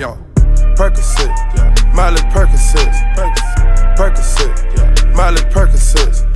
Yo, Percocet, yeah. Miley Percocet, Percocet, Percocet, yeah. Miley Percocet.